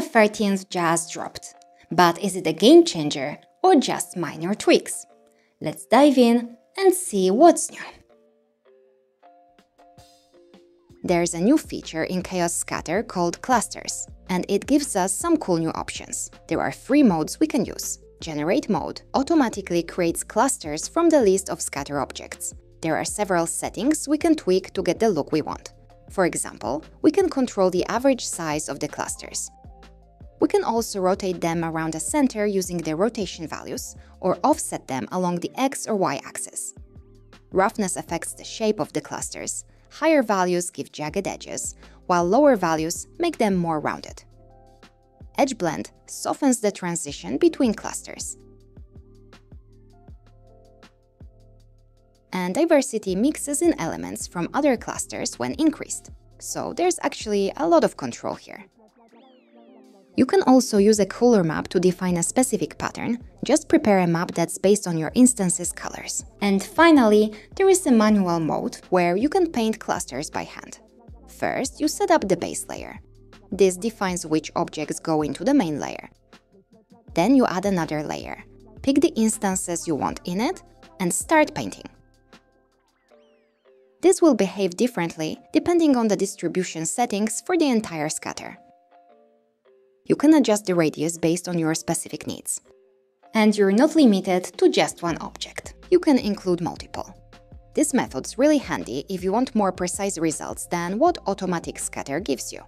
13th just dropped. But is it a game changer or just minor tweaks? Let's dive in and see what's new. There's a new feature in Chaos Scatter called Clusters, and it gives us some cool new options. There are three modes we can use. Generate mode automatically creates clusters from the list of scatter objects. There are several settings we can tweak to get the look we want. For example, we can control the average size of the clusters. We can also rotate them around the center using their rotation values, or offset them along the x or y axis. Roughness affects the shape of the clusters. Higher values give jagged edges, while lower values make them more rounded. Edge blend softens the transition between clusters. And diversity mixes in elements from other clusters when increased. So there's actually a lot of control here. You can also use a color map to define a specific pattern. Just prepare a map that's based on your instance's colors. And finally, there is a manual mode where you can paint clusters by hand. First, you set up the base layer. This defines which objects go into the main layer. Then you add another layer. Pick the instances you want in it and start painting. This will behave differently depending on the distribution settings for the entire scatter. You can adjust the radius based on your specific needs. And you're not limited to just one object. You can include multiple. This method's really handy if you want more precise results than what automatic scatter gives you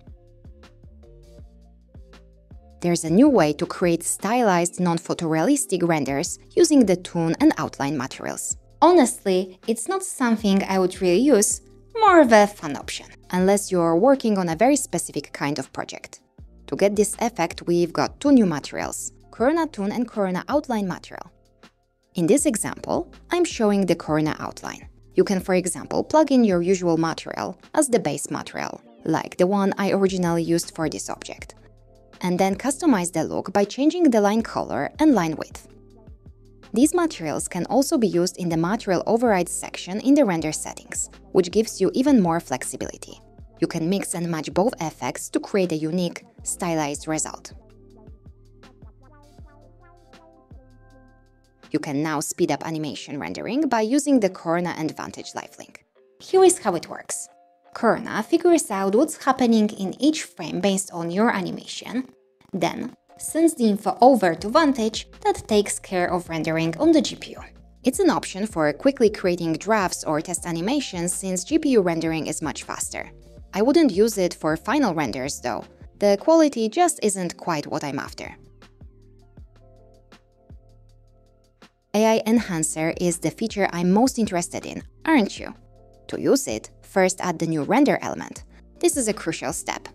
there's a new way to create stylized non-photorealistic renders using the toon and outline materials. Honestly, it's not something I would really use, more of a fun option, unless you're working on a very specific kind of project. To get this effect, we've got two new materials, Corona Toon and Corona Outline material. In this example, I'm showing the Corona outline. You can, for example, plug in your usual material as the base material, like the one I originally used for this object and then customize the look by changing the line color and line width. These materials can also be used in the Material Overrides section in the render settings, which gives you even more flexibility. You can mix and match both effects to create a unique, stylized result. You can now speed up animation rendering by using the Corona and Vantage Live Link. Here is how it works. Corona figures out what's happening in each frame based on your animation, then sends the info over to Vantage that takes care of rendering on the GPU. It's an option for quickly creating drafts or test animations since GPU rendering is much faster. I wouldn't use it for final renders though, the quality just isn't quite what I'm after. AI Enhancer is the feature I'm most interested in, aren't you? To use it, First add the new render element. This is a crucial step.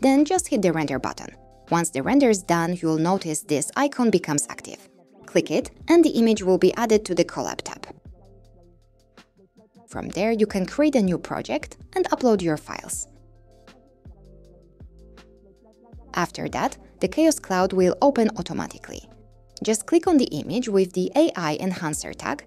Then just hit the render button. Once the render is done, you'll notice this icon becomes active. Click it and the image will be added to the Collab tab. From there, you can create a new project and upload your files. After that, the Chaos Cloud will open automatically. Just click on the image with the AI Enhancer tag,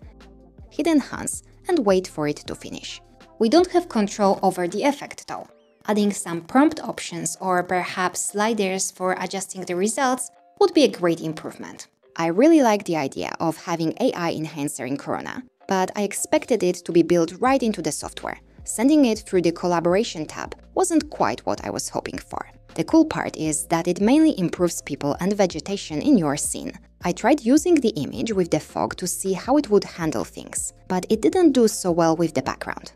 hit Enhance, and wait for it to finish. We don't have control over the effect though. Adding some prompt options or perhaps sliders for adjusting the results would be a great improvement. I really like the idea of having AI enhancer in Corona, but I expected it to be built right into the software. Sending it through the collaboration tab wasn't quite what I was hoping for. The cool part is that it mainly improves people and vegetation in your scene. I tried using the image with the fog to see how it would handle things, but it didn't do so well with the background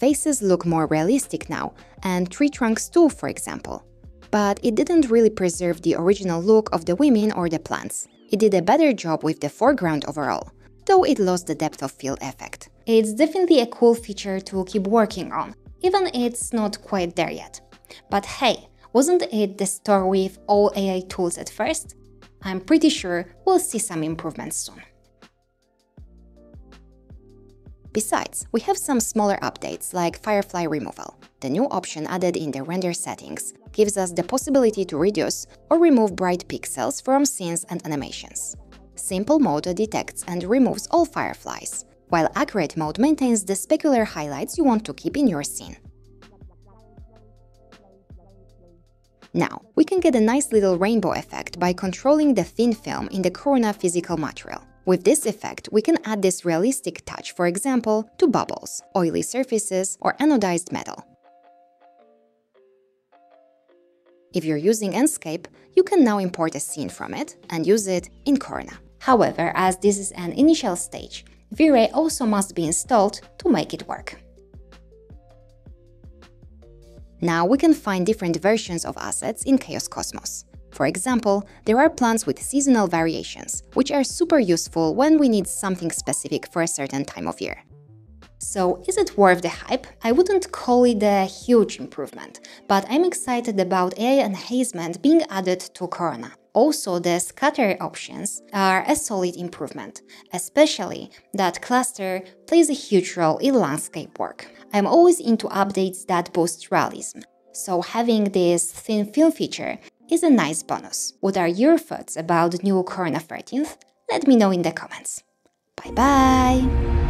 faces look more realistic now, and tree trunks too, for example. But it didn't really preserve the original look of the women or the plants. It did a better job with the foreground overall, though it lost the depth of field effect. It's definitely a cool feature to keep working on, even it's not quite there yet. But hey, wasn't it the store with all AI tools at first? I'm pretty sure we'll see some improvements soon. Besides, we have some smaller updates like Firefly removal. The new option added in the render settings gives us the possibility to reduce or remove bright pixels from scenes and animations. Simple mode detects and removes all fireflies, while accurate mode maintains the specular highlights you want to keep in your scene. Now, we can get a nice little rainbow effect by controlling the thin film in the Corona physical material. With this effect, we can add this realistic touch, for example, to bubbles, oily surfaces, or anodized metal. If you're using Enscape, you can now import a scene from it and use it in Corona. However, as this is an initial stage, V-Ray also must be installed to make it work. Now we can find different versions of assets in Chaos Cosmos. For example, there are plants with seasonal variations, which are super useful when we need something specific for a certain time of year. So, is it worth the hype? I wouldn't call it a huge improvement, but I'm excited about AI enhancement being added to Corona. Also, the scatter options are a solid improvement, especially that cluster plays a huge role in landscape work. I'm always into updates that boost realism, so having this thin film feature is a nice bonus. What are your thoughts about the new Corona 13th? Let me know in the comments. Bye bye!